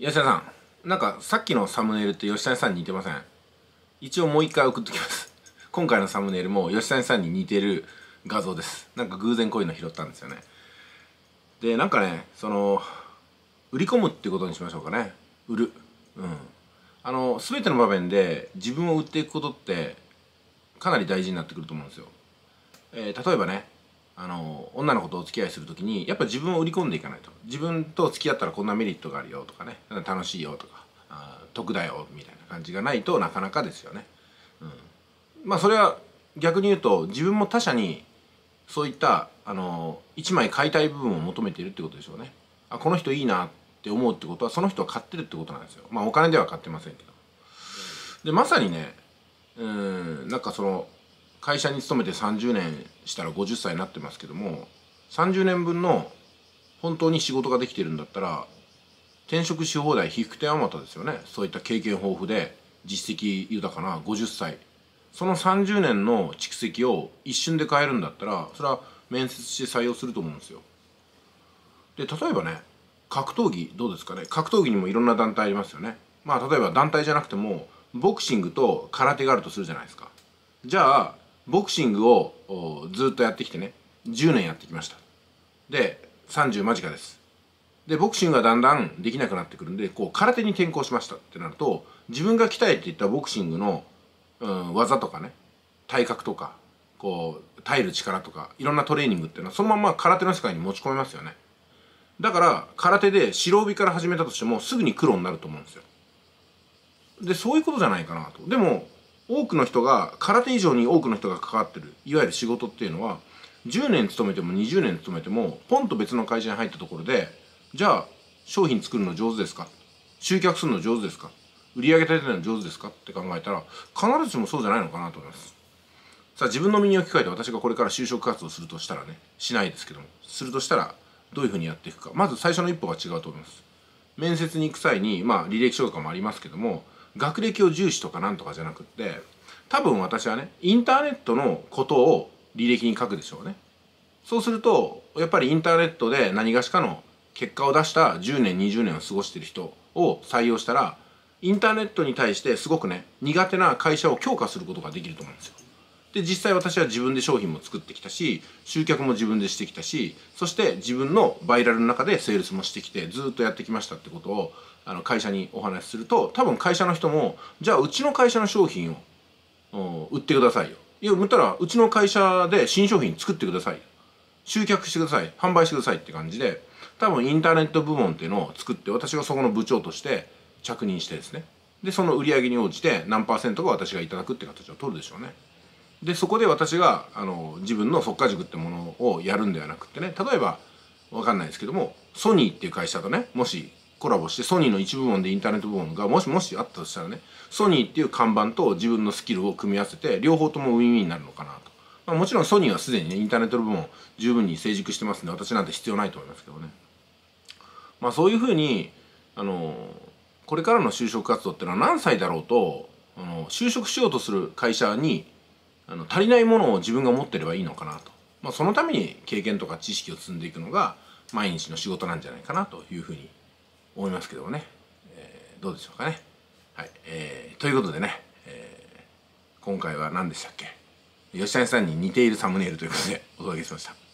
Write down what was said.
吉田さんなんかさっきのサムネイルって吉谷さんに似てません？一応もう一回送っときます。今回のサムネイルも吉谷さんに似てる画像です。なんか偶然こういうの拾ったんですよね。でなんかねその売り込むってことにしましょうかね。売る。うん。あの全ての場面で自分を売っていくことってかなり大事になってくると思うんですよ、えー例えばねあの女の子とお付き合いする時にやっぱ自分を売り込んでいかないと。自分と付き合ったらこんなメリットがあるよとかね。楽しいよとか。あ得だよみたいな感じがないとなかなかですよね、うん、まあそれは逆に言うと自分も他者にそういったあの一枚買いたい部分を求めているってことでしょうね。あこの人いいなって思うってことはその人は買ってるってことなんですよ。まあお金では買ってませんけど。でまさにねうんなんかその会社に勤めて30年したら50歳になってますけども30年分の本当に仕事ができてるんだったら転職し放題被服店あまたですよね。そういった経験豊富で実績豊かな50歳。その30年の蓄積を一瞬で変えるんだったらそれは面接して採用すると思うんですよ。で例えばね格闘技どうですかね。格闘技にもいろんな団体ありますよね。まあ例えば団体じゃなくてもボクシングと空手があるとするじゃないですか。じゃあボクシングをずっとやってきてね。10年やってきました。で30間近です。でボクシングがだんだんできなくなってくるんでこう空手に転向しました。ってなると自分が鍛えていったボクシングの、うん、技とかね体格とかこう耐える力とかいろんなトレーニングっていうのはそのまま空手の世界に持ち込めますよね。だから空手で白帯から始めたとしてもすぐに黒になると思うんですよ。でそういうことじゃないかなと。でも多くの人が空手以上に多くの人が関わってるいわゆる仕事っていうのは10年勤めても20年勤めてもポンと別の会社に入ったところでじゃあ商品作るの上手ですか？集客するの上手ですか？売り上げ立てるの上手ですか？って考えたら必ずしもそうじゃないのかなと思います。さあ自分の身に置き換えて私がこれから就職活動するとしたらねしないですけどもするとしたらどういうふうにやっていくか。まず最初の一歩が違うと思います。面接に行く際にまあ履歴書とかもありますけども学歴を重視とかなんとかじゃなくって多分私はねインターネットのことを履歴に書くでしょうね。そうするとやっぱりインターネットで何がしかの結果を出した10年20年を過ごしている人を採用したらインターネットに対してすごくね苦手な会社を強化することができると思うんですよ。で実際私は自分で商品も作ってきたし集客も自分でしてきたしそして自分のバイラルの中でセールスもしてきてずっとやってきましたってことをあの会社にお話しすると多分会社の人もじゃあうちの会社の商品を売ってくださいよ。いやったらうちの会社で新商品作ってください集客してください。販売してくださいって感じで多分インターネット部門っていうのを作って私がそこの部長として着任してですね。でその売り上げに応じて何パーセントが私がいただくって形を取るでしょうね。でそこで私があの自分の即価塾ってものをやるんではなくってね。例えばわかんないですけどもソニーっていう会社とねもしコラボしてソニーの一部門でインターネット部門がもしもしあったとしたらねソニーっていう看板と自分のスキルを組み合わせて両方ともウィンウィンになるのかなと、まあ、もちろんソニーはすでにねインターネット部門十分に成熟してますんで私なんて必要ないと思いますけどね。まあそういうふうにあのこれからの就職活動っていうのは何歳だろうとあの就職しようとする会社にあの足りないものを自分が持ってればいいのかなと、まあ、そのために経験とか知識を積んでいくのが毎日の仕事なんじゃないかなというふうに思いますけどもね、えーどうでしょうかね。はいえーということでね、えー今回は何でしたっけ吉谷さんに似ているサムネイルということでお届けしました。